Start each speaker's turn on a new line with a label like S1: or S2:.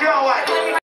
S1: job, you.